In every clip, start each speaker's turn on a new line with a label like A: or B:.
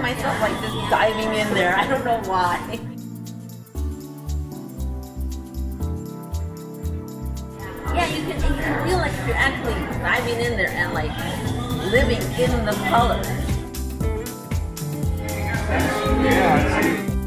A: myself like just diving in there. I don't know why. Yeah, you can, you can feel like you're actually diving in there and like living in the color.
B: Yeah,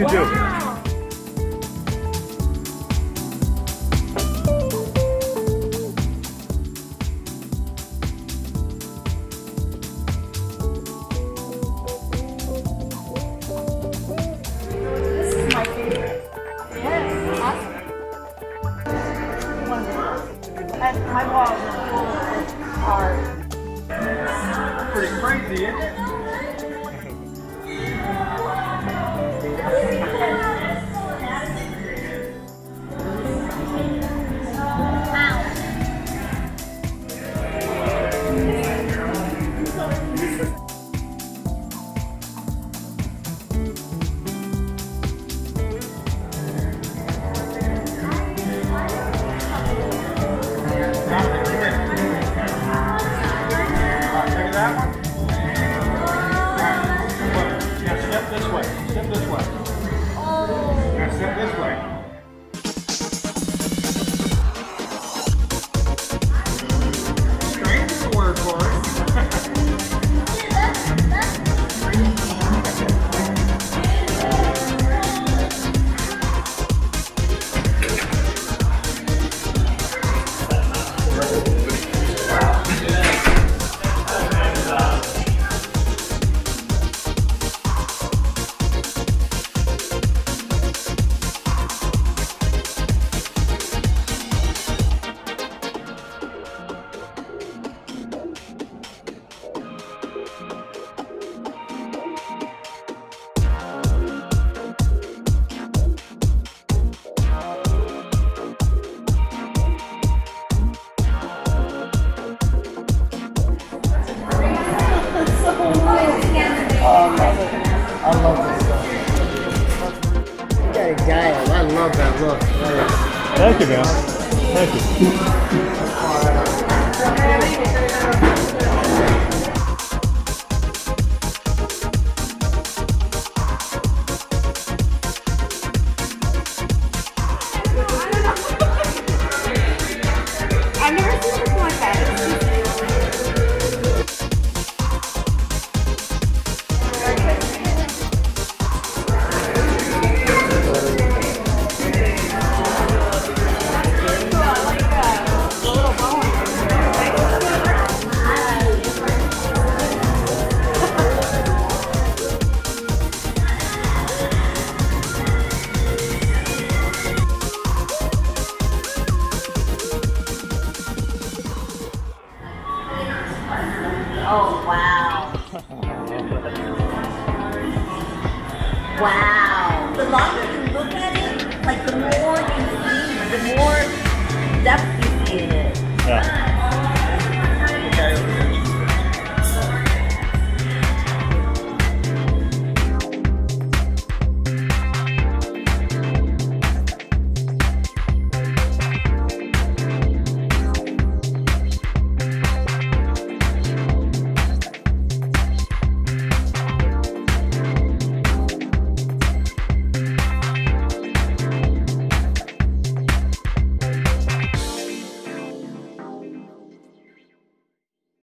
B: you do?
C: This is my favorite. Yes, awesome. Wonderful. And my walls are
B: Pretty crazy, isn't it?
D: Love that look.
B: Thank you, man. Thank you.
A: Oh, wow. wow. The longer you look at it, like the more you see, the more depth